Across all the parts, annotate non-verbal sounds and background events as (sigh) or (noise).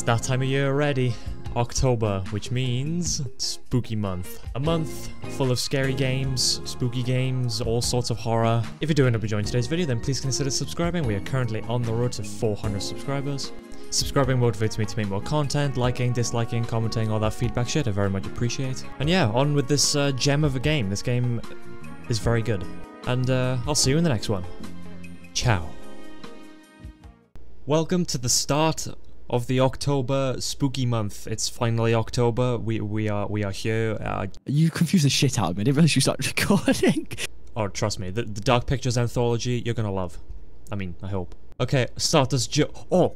It's that time of year already. October, which means spooky month. A month full of scary games, spooky games, all sorts of horror. If you do end up enjoying today's video, then please consider subscribing. We are currently on the road to 400 subscribers. Subscribing motivates me to make more content, liking, disliking, commenting, all that feedback shit I very much appreciate. And yeah, on with this uh, gem of a game. This game is very good. And uh, I'll see you in the next one. Ciao. Welcome to the start of the October spooky month. It's finally October. We we are we are here. Uh, You confused the shit out of me. I didn't realize you started (laughs) recording. oh, trust me, the, the Dark Pictures anthology you're gonna love. I mean, I hope. Okay, start as Joe. Oh,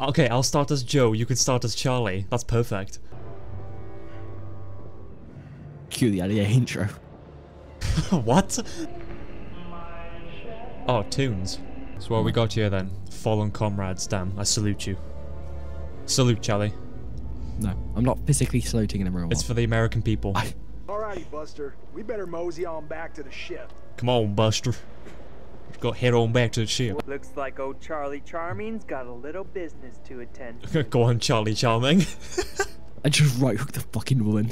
okay. I'll start as Joe. You can start as Charlie. That's perfect. Cue the idea intro. (laughs) what? Oh, tunes. So what we got here then? Fallen comrades. Damn, I salute you. Salute, Charlie. No, I'm not physically saluting in a real It's for the American people. I- Alrighty, Buster. We better mosey on back to the ship. Come on, Buster. Let's go head on back to the ship. Looks like old Charlie Charming's got a little business to attend. to. (laughs) go on, Charlie Charming. (laughs) I just right hook the fucking woman.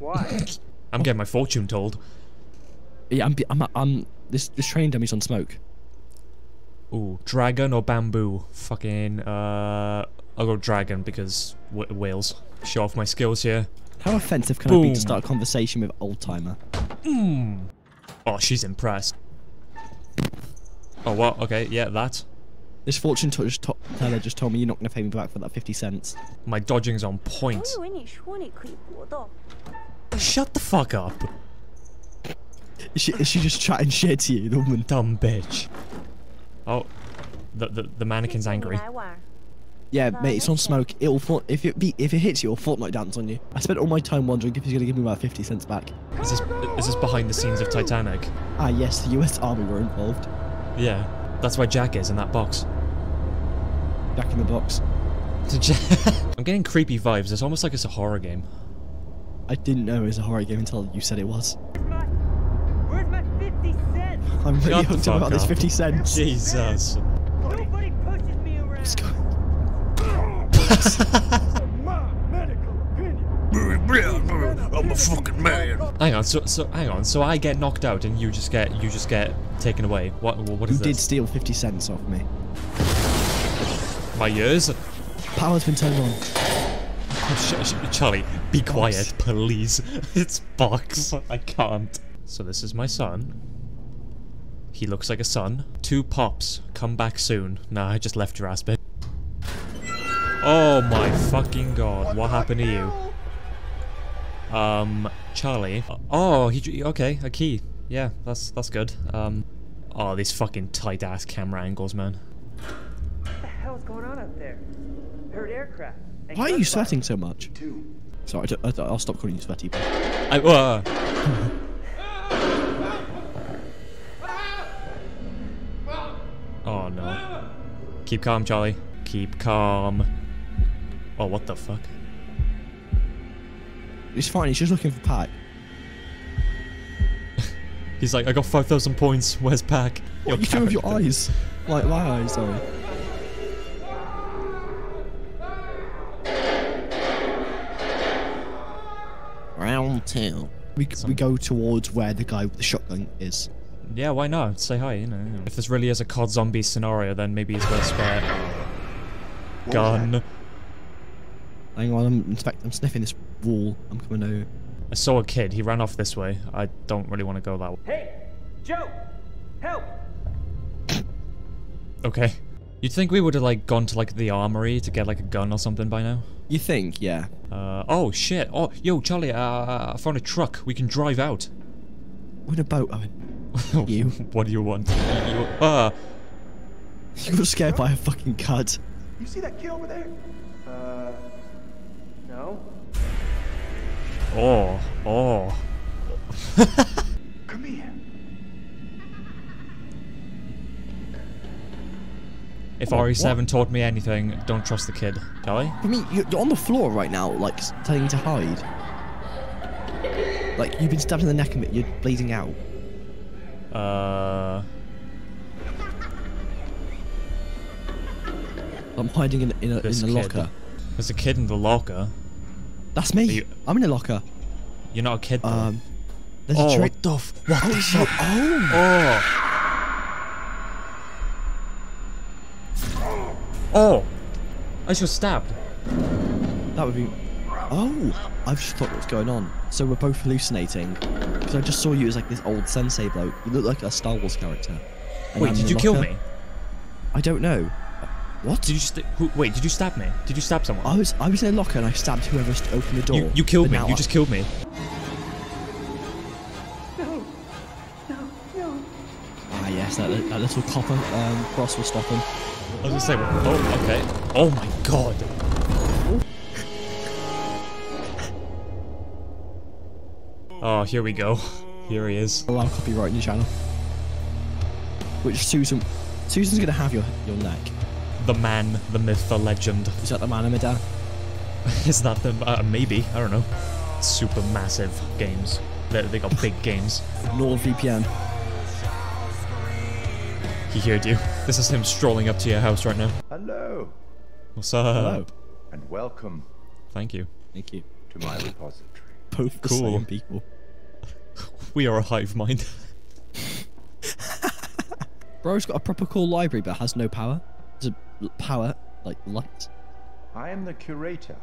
Why? (laughs) I'm getting my fortune told. Yeah, I'm. I'm. I'm this this training dummy's on smoke. Ooh, dragon or bamboo? Fucking, uh... I'll go dragon because whales Show off my skills here. How offensive can Boom. I be to start a conversation with old timer? Mm. Oh, she's impressed. Oh, what? Okay, yeah, that. This fortune teller just told me you're not going to pay me back for that 50 cents. My dodging's on point. Shut the fuck up. Is she, is she just chatting shit to you, the woman? Dumb bitch. Oh, the, the, the mannequin's angry. 来玩。Yeah, mate, it's on smoke. It'll for- if it be if it hits you, it'll Fortnite dance on you. I spent all my time wondering if he's gonna give me my fifty cents back. Is this, is this behind the scenes of Titanic? Ah, yes, the U.S. Army were involved. Yeah, that's why Jack is in that box. Back in the box. (laughs) I'm getting creepy vibes. It's almost like it's a horror game. I didn't know it was a horror game until you said it was. Where's my, where's my 50 cents? I'm really Shut the hooked fuck about this 50 cents. Jesus. Nobody pushes me around. Let's go. My. (laughs) I'm a fucking man. Hang on, so so hang on, so I get knocked out and you just get you just get taken away. What what You is did steal 50 cents off me. My ears? Power's been turned on. (laughs) Sh- sh- Charlie, be quiet, please. (laughs) It's box. I can't. So this is my son. He looks like a son. Two pops. Come back soon. Nah, I just left your ass bit. My fucking god! What happened to you? Um, Charlie. Oh, he. Okay, a key. Yeah, that's that's good. Um, oh, these fucking tight ass camera angles, man. What the hell's going on up there? Heard aircraft. and Why are you gunfire. sweating so much? Two. Sorry, I don't- I, will stop calling you sweaty. But I. Uh, (laughs) oh no. Keep calm, Charlie. Keep calm. Oh, what the fuck? it's fine. He's just looking for Pack. (laughs) He's like, I got 5,000 points. Where's Pack? What are you doing with your eyes? Like my eyes. Sorry. Round two. We, we go towards where the guy with the shotgun is. Yeah, why not? Say hi, you know. If this really is a COD zombie scenario, then maybe he's got a spare gun. Hang on, I'm inspect. I'm sniffing this wall. I'm coming out. I saw a kid. He ran off this way. I don't really want to go that way. Hey, Joe! Help! Okay. You'd think we would have, like, gone to, like, the armory to get, like, a gun or something by now? You think? Yeah. Uh, oh shit. Oh, yo, Charlie, uh, I found a truck. We can drive out. What about in a boat, Owen. You. what do you want? You, uh, (laughs) You got scared by a fucking cut. You see that kid over there? Uh, no? oh, oh. Come here. If Oh, RE7 what? taught me anything, don't trust the kid. Charlie? I mean, you're you're on the floor right now, like s- telling you to hide. Like you've been stabbed in the neck and you're bleeding out. Uh, I'm hiding in in a, in This the kid. locker. There's a kid in the locker. That's me. you- I'm in a locker. You're not a kid though. Um, there's oh, a drink. what the f- What Oh, the fuck? oh. Oh! Oh! I just got stabbed. That would be. Oh, I've just thought what's going on. So we're both hallucinating. Because I just saw you as like this old sensei bloke. You look like a Star Wars character. And Wait, I'm did you a kill me? I don't know. What? Did you st- who, wait, did you stab me? Did you stab someone? I was I was in a locker and I stabbed whoever opened the door. you, you killed but me. You I- just killed me. No, no, no. Ah yes, that, that little copper um, cross will stop him. I was gonna say, oh, okay. Oh my god. Oh, here we go. Here he is. Allow copyright in your channel. Which Susan, Susan's gonna have your your neck. The man, the myth, the legend. (laughs) Is that the man in my dad? Is that the, uh, maybe, I don't know. Super massive games. They, they got big games. NordVPN. He heard you. This is him strolling up to your house right now. Hello, What's up? Hello. and welcome Thank you. Thank you. to my repository. Both the Cool. same people. (laughs) We are a hive mind. (laughs) Bro's got a proper cool library but has no power. There's a l- power like light. I am the curator,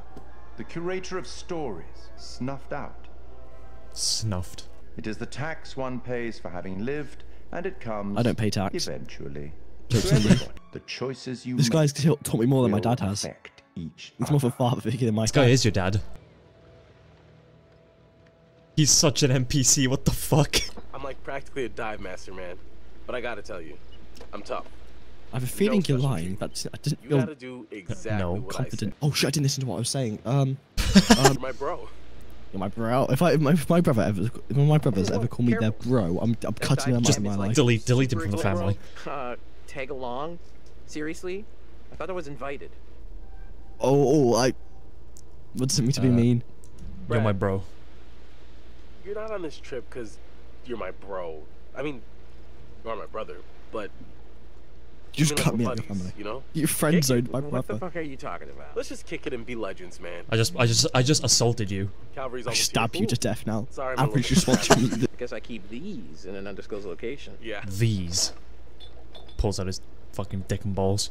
the curator of stories, snuffed out. Snuffed. It is the tax one pays for having lived, and it comes. I don't pay tax. Eventually. Jokes To on you. everybody. The choices you This guy's taught taught me more than my dad has. affect each He's more of a other. father figure than my This guy dad. is your dad. He's such an NPC, what the fuck? I'm like practically a dive master, man. But I gotta tell you, I'm tough. I have a feeling you're special lying. That's I didn't You feel gotta do exactly No. what confident. I Oh shit! I didn't listen to what I was saying. Um, say. (laughs) You're my bro. you're my bro. If I if my, if my brother ever if my brothers ever call me their bro, I'm I'm cutting them out Just of my life. delete, delete him from the family. Uh, tag along? Seriously? I thought I was invited. Oh, oh, I. What does it mean to be Uh, mean? You're my bro. You're not on this trip because you're my bro. I mean, you are my brother, but You just I mean, like, cut we're me out of your family. You know? You friend zoned my what the fuck are you talking about? Let's just kick it and be legends, man. I just, I just, I just assaulted you. Calvary's I almost stab you to death now. Sorry, I'm a Average little just watching the (laughs) I guess I keep these in an undisclosed location. Yeah. These. Pulls out his fucking dick and balls.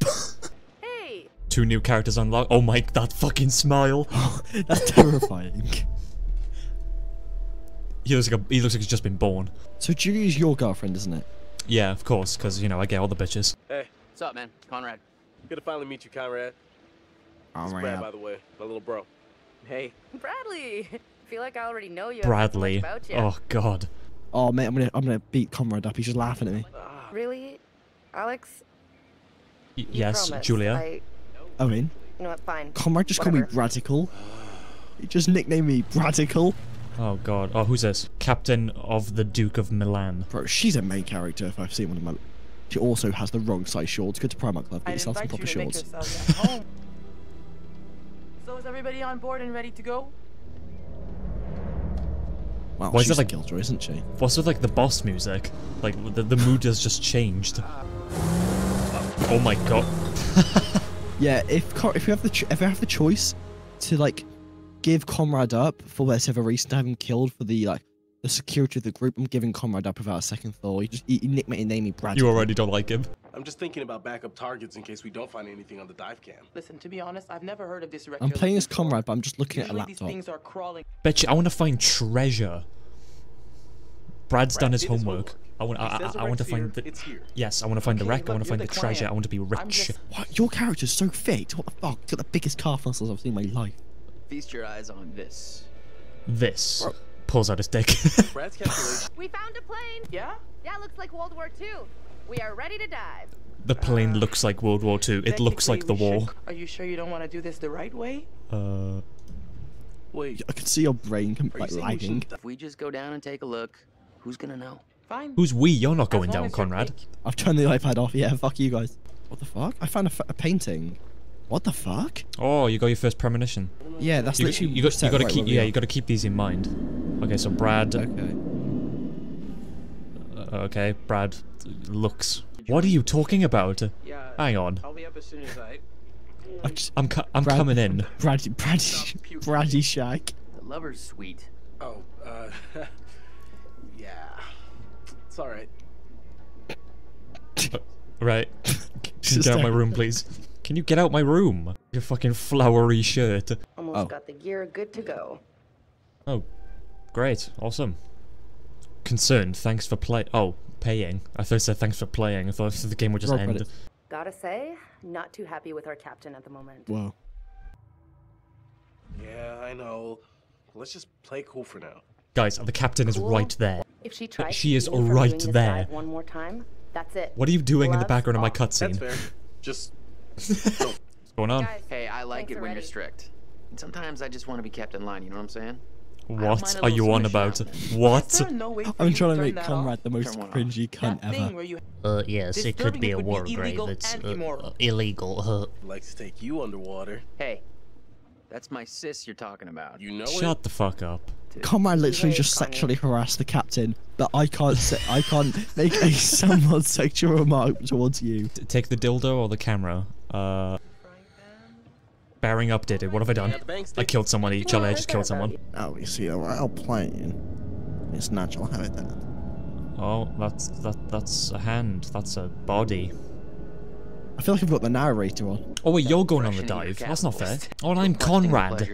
(laughs) Hey, Two new characters unlocked. Oh my, that fucking smile. (laughs) That's terrifying. He looks like a, he looks like he's just been born. So Julie's your girlfriend, isn't it? Yeah, of course, because you know I get all the bitches. Hey, What's up, man? Conrad. good to finally meet you, Conrad. Oh, It's Brad, by the way, my little bro. Hey, Bradley. (laughs) feel like I already know you. I don't know much Bradley. About you. Oh god. Oh mate, I'm gonna I'm gonna beat Conrad up. He's just laughing at me. Ah. Really, Alex? Y- yes, promise. Julia. I, I mean, you know what? Fine. Conrad just called me Radical. He just nicknamed me Radical. Oh god. Oh, who's this? Captain of the Duke of Milan. Bro, she's a main character if I've seen one of my. She also has the wrong size shorts. Go to Primark Club, get I'd yourself some proper you make shorts. yourselves (laughs) at oh. home. so is everybody on board and ready to go? Wow, Why is she's that a like- killjoy, isn't she? What's with like the boss music? Like the, the mood has just changed. Oh my god. (laughs) Yeah, if Con- if you have the if you have the choice to like give Comrade up for whatever reason to have him killed for the like the security of the group, I'm giving Comrade up without a second thought. You just you, you nickname name me Brad. You already don't like him. I'm just thinking about backup targets in case we don't find anything on the dive cam. Listen, to be honest, I've never heard of this I'm playing as Comrade, but I'm just looking Usually at a these laptop. things are crawling. Bet you I want to find treasure. Brad's Brad done his did his homework. homework. I want. He I, I, I want to find here, the. it's here. Yes, I want to find the Okay, wreck. I want to find the the treasure. I want to be rich. just- What? Your character's so fit. What the fuck? He's got the biggest calf muscles I've seen in my life. Feast your eyes on this. This pulls out his dick. (laughs) Brad's calculation. We found a plane. Yeah? Yeah, looks like World War II. We are ready to dive. the plane looks like World War II. It looks like the Technically, war. should- Are you sure you don't want to do this the right way? Uh, Wait, I can see your brain com- are you like we lagging. should If we just go down and take a look, who's gonna know? Fine. who's we? You're not going down, Conrad. I've turned the iPad off. Yeah, fuck you guys. What the fuck? I found a, f- a painting. What the fuck? Oh, you got your first premonition. Yeah, that's You, literally. you got. You got to right keep. Yeah, you got to keep these in mind. Okay, so Brad. Okay. uh, okay, Brad looks. What are you talking about? yeah. Hang on. I'll be up as soon as I. (laughs) I've just, I'm cu- I'm Brad- coming in. Brady, Brady, (laughs) Brady Shack. The lover's sweet. Oh, uh, (laughs) yeah. It's all right. Right. Can you Just get out my room, please? Can you get out my room? Your fucking flowery shirt. Almost Oh. got the gear good to go. Oh, great. Awesome. Concerned. Thanks for play. Oh, paying. I thought it said thanks for playing. I thought the game would just Roll end. credits. Gotta say, not too happy with our captain at the moment. Wow. Yeah, I know. Let's just play cool for now. Guys, the captain is right there. If she tries she is keep me from right there. one more time, that's it. What are you doing in the Gloves background of my oh. off. That's cutscene? fair. (laughs) Just What's going on? Guys, Hey, I like thanks it when you're strict. And sometimes I just want to be kept in line, you know what I'm saying? What are you on about? out there. Is What? no I'm trying to make that Conrad the most Turn one off. cringy cunt ever. Uh, yes, it could be a would be war grave. It's and uh, immoral. uh, illegal. (laughs) Uh, likes to take you underwater. Hey, that's my sis you're talking about. You know it. Shut the fuck up. Conrad literally just sexually harassed the captain, but I can't say I can't make a (laughs) somewhat sexual remark towards you. Take the dildo or the camera. Uh. Bearing updated. What have I done? Got the bang I stick. killed somebody. Charlie, I just killed someone. Oh, you see, while playing, it's natural habitat. Oh, that's that. That's a hand. That's a body. I feel like I've got the narrator on. Oh wait, you're going on the dive. That's not fair. Oh, and I'm Conrad. pleasure.